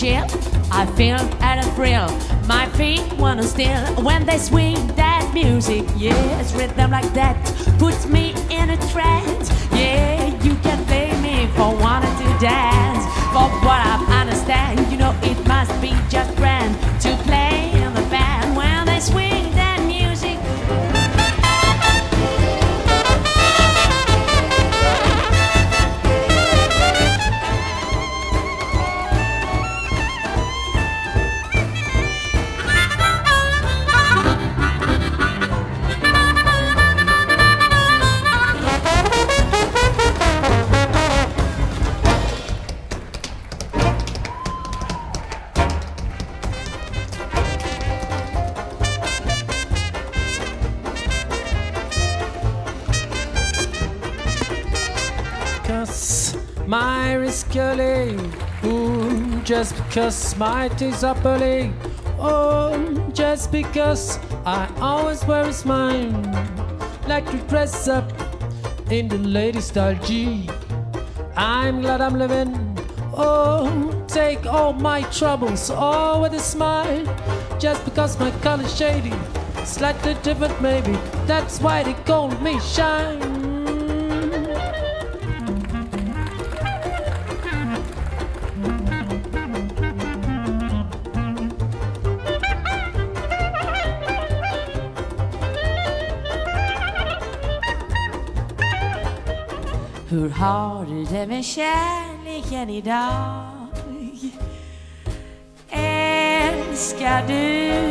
chill. I feel at a thrill. My feet wanna steal when they swing that music. Yeah, it's rhythm like that puts me in a trance. My risk early. Ooh, just because my teeth are early. Oh, just because I always wear a smile. Like to dress up in the latest style G. I'm glad I'm living. Oh, take all my troubles all with a smile. Just because my color's shady, slightly different maybe. That's why they call me shine. Hur har du det med kärleken idag? Älskar du